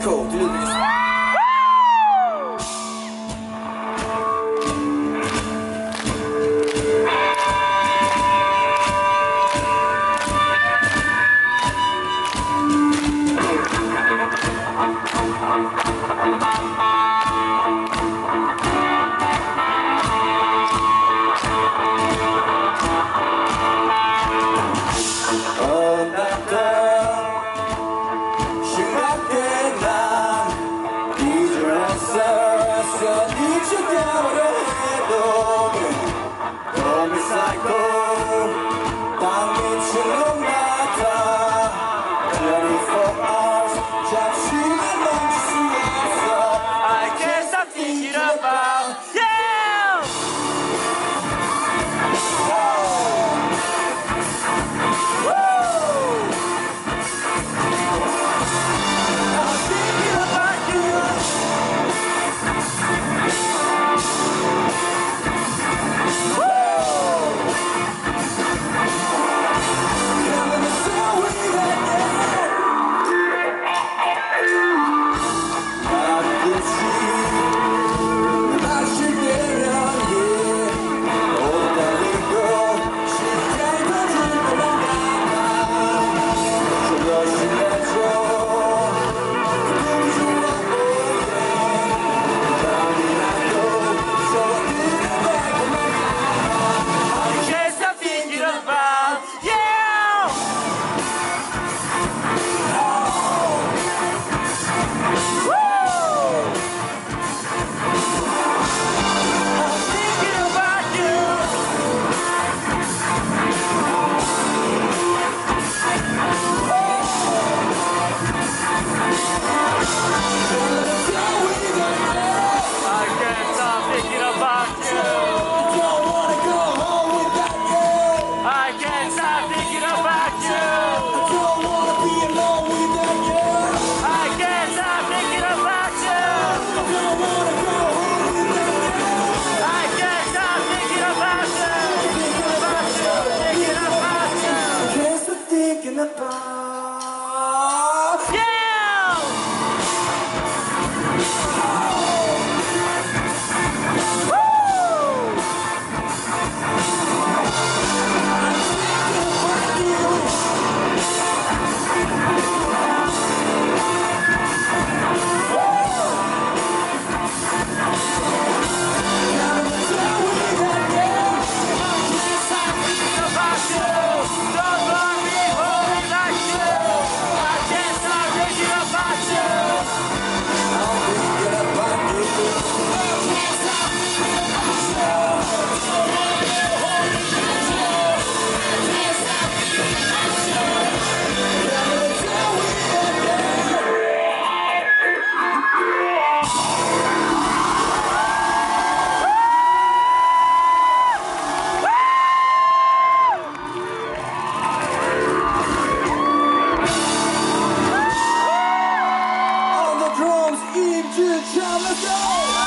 cool. Do this. yeah, yeah. 俊俏的小